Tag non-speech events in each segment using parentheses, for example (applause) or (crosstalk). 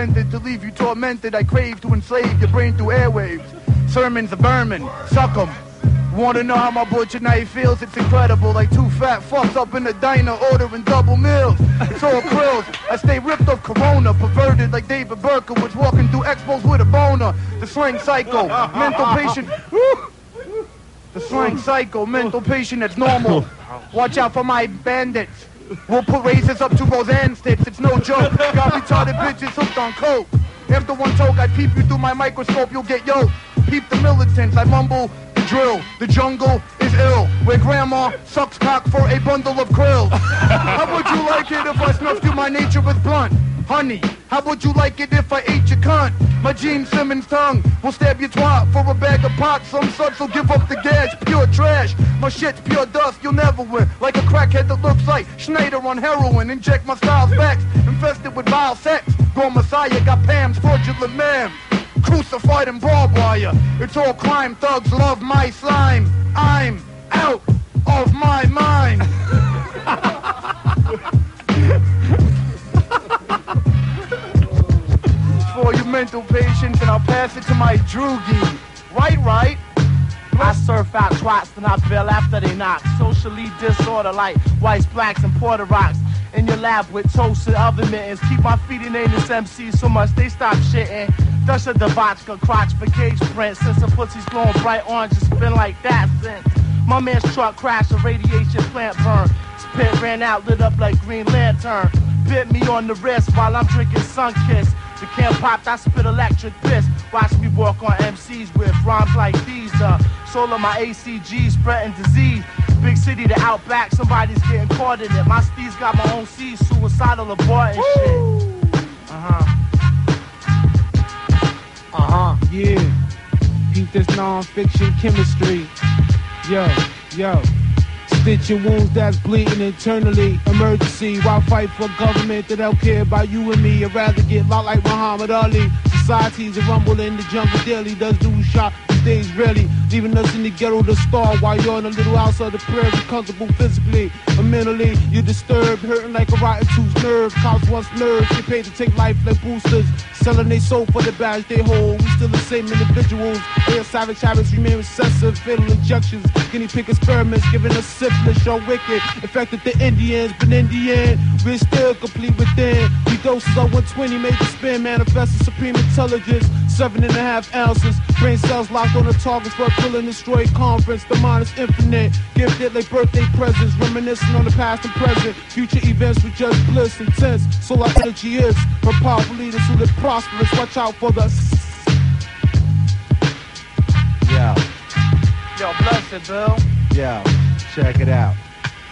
intended to leave you tormented. I crave to enslave your brain through airwaves. Sermons of vermin, suck 'em. Wanna know how my butcher knife feels? It's incredible, like two fat fucks up in the diner ordering double meals. It's all krills. I stay ripped off Corona, perverted like David Berkowitz, walking through expos with a boner. The slang psycho, mental patient. The slang psycho, mental patient that's normal. (laughs) Watch out for my bandits. We'll put razors up to Roseanne sticks, it's no joke. Got retarded bitches hooked on coke. After one toke, I peep you through my microscope, you'll get yoked. Peep the militants, I mumble the drill. The jungle ill, where grandma sucks cock for a bundle of krills. How would you like it if I snuffed you my nature with blunt? Honey, how would you like it if I ate your cunt? My Gene Simmons tongue will stab your twat for a bag of pot. Some sucks will give up the gas, pure trash. My shit's pure dust, you'll never win. Like a crackhead that looks like Schneider on heroin. Inject my style's facts, infested with vile sex. Go Messiah, got Pam's fraudulent man. Crucified in barbed wire. It's all crime, thugs love my slime. I'm out of my mind. for you mental patients, and I'll pass it to my droogie. Right, right. I surf out twats and I bail after they knock. Socially disorder like whites, blacks, and Puerto Rocks. In your lab with toasted oven mittens. Keep my feet in this MC so much they stop shitting. Dusha the vodka, crotch for cage print. Since the pussy's glowing bright orange, it's been like that since. My man's truck crashed, a radiation plant burn. Spit ran out, lit up like Green Lantern. Bit me on the wrist while I'm drinking sun kiss. The can popped, I spit electric piss. Watch me walk on MCs with rhymes like these. Uh, soul of my ACG spreading disease. Big city to outback, somebody's getting caught in it. My steez got my own seed, suicidal abort and shit. Uh huh. Uh huh. Yeah. Peep this Non Phixion chemistry. Yo, yo. Stitch your wounds that's bleeding internally. Emergency. Why fight for government that don't care about you and me. I'd rather get locked like Muhammad Ali. Society's a rumble in the jungle daily. Does do shot these days rarely. Leaving us in the ghetto to starve while you're in a little house of the prairie. Comfortable physically or mentally. You're disturbed, hurting like a rotten tooth nerve. Cops once nerves. Get paid to take life like boosters. Selling their soul for the badge they hold. We still the same individuals. Their savage habits remain recessive. Fatal injections. Guinea pig experiments giving us syphilis. You're wicked. Infected the Indians. But in the end, we're still complete within. We doses of 120 made the spin. Manifested supreme intelligence. Seven and a half ounces. Brain cells locked on the targets kill and destroy conference. The mind is infinite. Gifted like birthday presents. Reminiscing on the past and present. Future events with just bliss intense. So our energy is. For powerful leaders who live prosperous. Watch out for the. Yo, Yo, bless it, Bill. yo, check it out.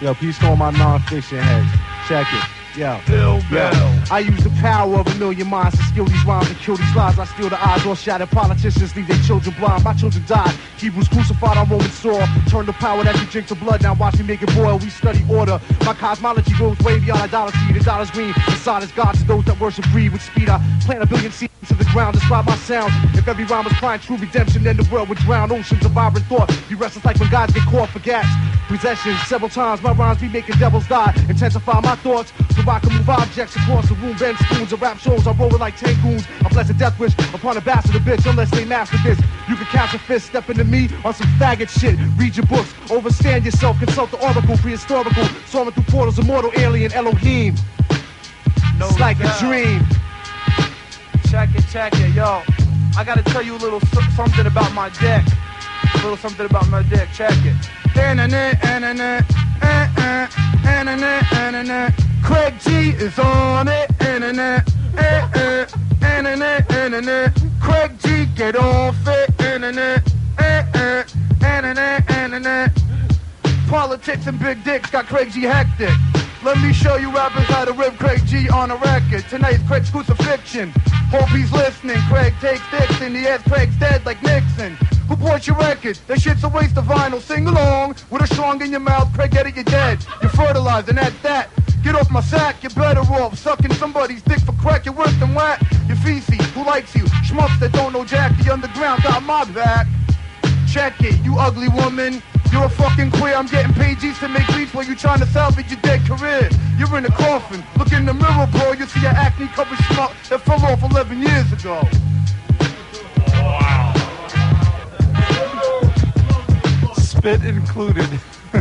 Yo, peace to all my Non Phixion heads. Check it. Yo. Bill Yo, I use the power of a million minds to steal these rhymes and kill these lies. I steal the eyes or shattered politicians, leave their children blind. My children died. Hebrews crucified on Roman soil. Turn the power that you drink to blood. Now watch me make it boil. We study order. My cosmology goes way beyond idolatry. The dollar's green. The side is God to those that worship breathe with speed. I plant a billion seeds to the ground. Describe my sound. If every rhyme was crying true redemption, then the world would drown. Oceans of vibrant thought. Be restless like when gods get caught for gas. Possessions. Several times my rhymes be making devils die. Intensify my thoughts so I can move objects across the room. Bend spoons of rap shows. I'm rolling like 10 goons. I bless a death wish upon a bastard of bitch unless they master this. You can catch a fist stepping to me on some faggot shit. Read your books. Overstand yourself. Consult the oracle. Prehistorical. Soaring through portals. Immortal alien Elohim. No It's like doubt. a dream. Check it, check it, yo. I gotta tell you a little something about my dick. A little something about my dick. Check it. Craig G is on it. Internet. Eh, eh, Internet. Craig G get off it. Internet. Eh, eh. Politics and big dicks got Craig G hectic. Let me show you rappers how to rip Craig G on a record. Tonight's Craig's crucifixion. Hope he's listening. Craig takes dicks in the ass. Craig's dead like Nixon. Who bought your record? That shit's a waste of vinyl. Sing along with a strong in your mouth. Craig Eddie, you're dead. You're fertilized, and that's that. Get off my sack, you're better off sucking somebody's dick for crack. You're worse than whack. You're feces, who likes you? Schmucks that don't know Jack. The underground got my back. Check it, you ugly woman. You're a fucking queer, I'm getting paid G's to make beats while you trying to salvage your dead career. You're in a coffin, look in the mirror, bro, you see an acne covered schmuck that fell off 11 years ago. Spit included. (laughs)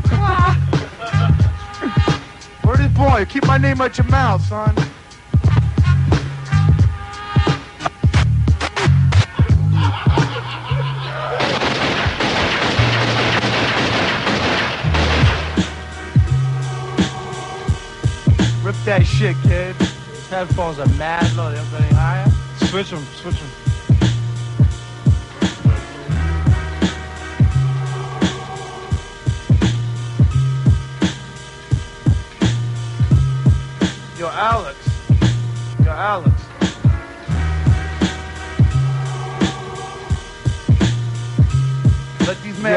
Word is boy, keep my name out your mouth, son. Rip that shit, kid. These headphones are mad low. They don't go any higher. Switch them, switch them.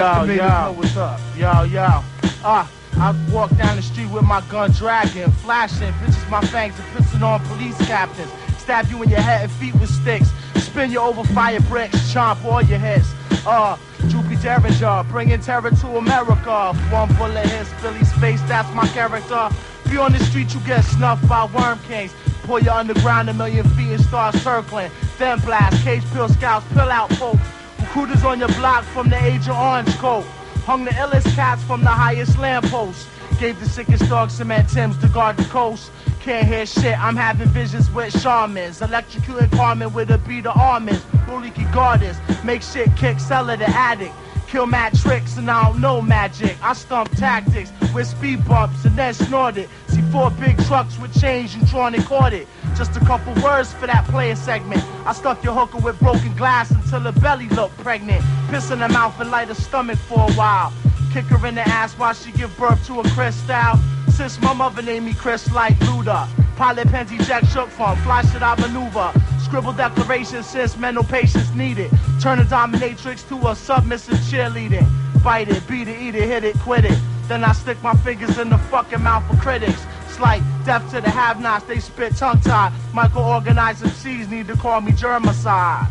Yo, yo. know what's up. Yo, yo. Ah, I walk down the street with my gun dragging, flashing, bitches my fangs and pissing on police captains. Stab you in your head and feet with sticks. Spin you over fire bricks, chomp all your heads. Uh, Droopy Derringer, bringing terror to America. One bullet hits Billy's face, that's my character. Be on the street, you get snuffed by worm kings. Pull you underground a million feet and start circling. Then blast, cage pill scouts, pill out folks. Recruiters on your block from the age of orange coat. Hung the illest cats from the highest lamppost. Gave the sickest dog cement Tims to guard the coast. Can't hear shit, I'm having visions with shamans. Electrocuting Carmen with a beat of almonds. Leaky gardens, make shit kick, sell it the addict. Kill mad tricks and I don't know magic. I stump tactics with speed bumps and then snort it. Four big trucks with chains, you trying to caught it. Just a couple words for that player segment. I stuff your hooker with broken glass until her belly looked pregnant. Piss in her mouth and light her stomach for a while. Kick her in the ass while she give birth to a Chris style. Since my mother named me Chris like Luda. Pilot pens Jack shook from, fly shit I maneuver. Scribble declarations since mental patience needed. Turn a dominatrix to a submissive cheerleading. Bite it, beat it, eat it, hit it, quit it. Then I stick my fingers in the fucking mouth of critics. It's like death to the have-nots, they spit tongue-tied. Micro-organized MCs need to call me germicide.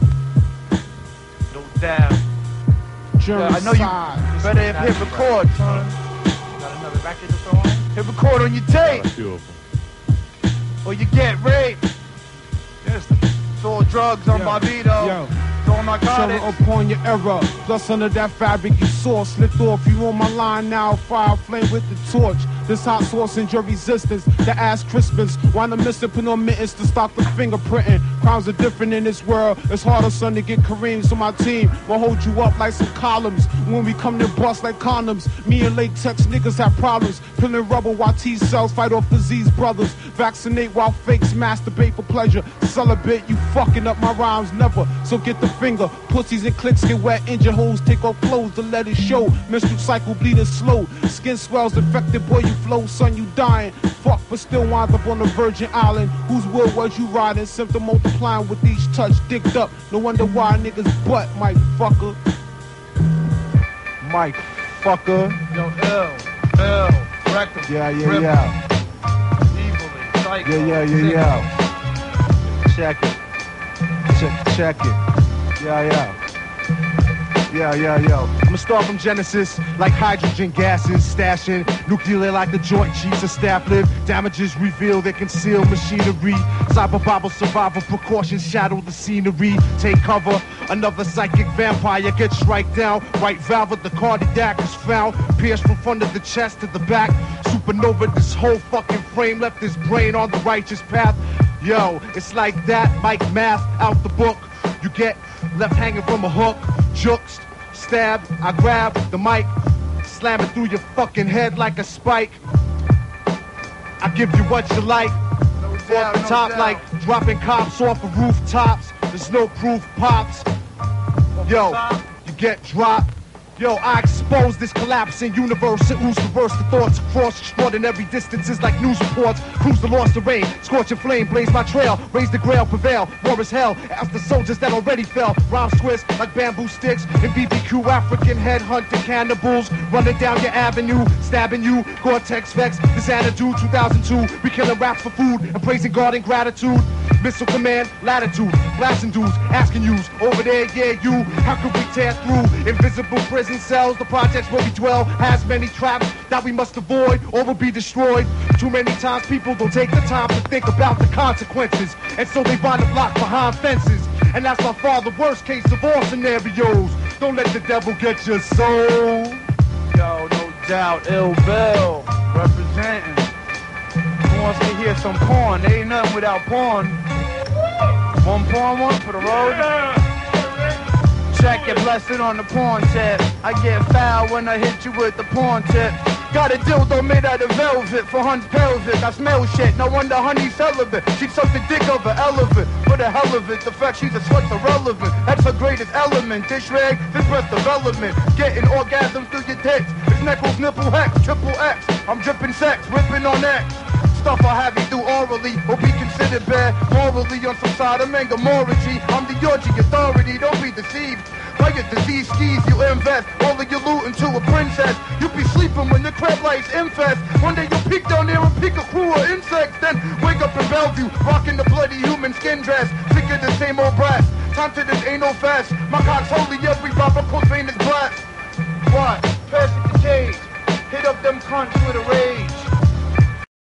No doubt. German I know you better hit hit record, son. Got another record to throw on? Hit record on your tape, Beautiful. or you get raped. Yes. It's all drugs on Yo, Bobbito. yo. It's all Show narcotics. upon your error. Plus under that fabric you saw slipped off. You on my line now, fire flame with the torch. This hot sauce and your resistance. The ass crispins. Why the put on mittens to stop the fingerprinting? Crimes are different in this world. It's harder, son, to get Kareem. So my team will hold you up like some columns. When we come to bust like condoms. Me and latex niggas have problems. Peeling rubber while T cells fight off disease brothers. Vaccinate while fakes masturbate for pleasure. Celibate, you fucking up my rhymes never. So get the finger. Pussies and clicks get wet. Engine holes take off clothes to let it show. Menstrual cycle bleeding slow. Skin swells infected, boy, you flow, son, you dying. Fuck, but still wind up on the Virgin Island. Whose will was you riding? Symptom multiplying with each touch, dicked up. No wonder why niggas butt, Mike fucker. Mike fucker. Yo, ill, rectum, Yeah, yeah, criminal, yeah. evilly, psycho, Yeah, yeah, yeah, yeah. Check it. Check, check it. Yeah, yeah. Yeah, yeah, yo. I'ma start from Genesis, like hydrogen gases, stashing nuclear like the joint chiefs of staff live. Damages reveal they conceal machinery. Cyber bobble survival precautions shadow the scenery. Take cover, another psychic vampire gets strike down. Right valve of the cardiac is found, pierced from front of the chest to the back. Supernova, this whole fucking frame left his brain on the righteous path. Yo, it's like that, Mike Math out the book. You get left hanging from a hook, juked, stab, I grab the mic, slam it through your fucking head like a spike. I give you what you like, No off doubt, the top doubt. like dropping cops off of rooftops. There's no proof pops. Yo, you get dropped. Yo, I expose this collapsing universe and ooze reverse the thoughts across extraordinary distances like news reports. Cruise the lost the rain, scorching flame, blaze my trail, raise the grail, prevail, war is hell. As the soldiers that already fell, rhymes twist like bamboo sticks and BBQ African headhunting cannibals running down your avenue, stabbing you. Goretex Vex, the Xanadu 2002. We killing raps for food and praising God in gratitude. Missile command, latitude, blasting dudes, asking yous over there, yeah, you. How could we tear through invisible prison cells? The projects where we dwell has many traps that we must avoid or will be destroyed. Too many times people don't take the time to think about the consequences, and so they wind up locked behind fences. And that's by far the worst case of all scenarios. Don't let the devil get your soul. Yo, no doubt, Ill Bill, representing. Who wants to hear some porn? There ain't nothing without porn. One porn, one for the road. Check your blessing on the porn tip. I get foul when I hit you with the porn tip. Got a dildo made out of velvet for Hunt's pelvic. I smell shit, no wonder honey's celibate. She sucked the dick of an elephant. For the hell of it, the fact she's a slut's irrelevant. That's her greatest element. Dish rag, this breast development. Getting orgasms through your tits. It's Neckles, nipple hex, triple X. I'm dripping sex, ripping on X. Stuff I have you do orally or be considered bad morally on some side of manga morally. I'm the orgy authority, don't be deceived. By your disease skis, you invest all of your loot into a princess. You be sleeping when the crab lights infest. One day you'll peek down there and pick a crew of insects. Then wake up in Bellevue, rocking the bloody human skin dress. Sick of the same old brass. Time to this ain't no fast. My cock's holy, every Coast vein is black. What? Pass it the cage. Hit up them cunts with a rage.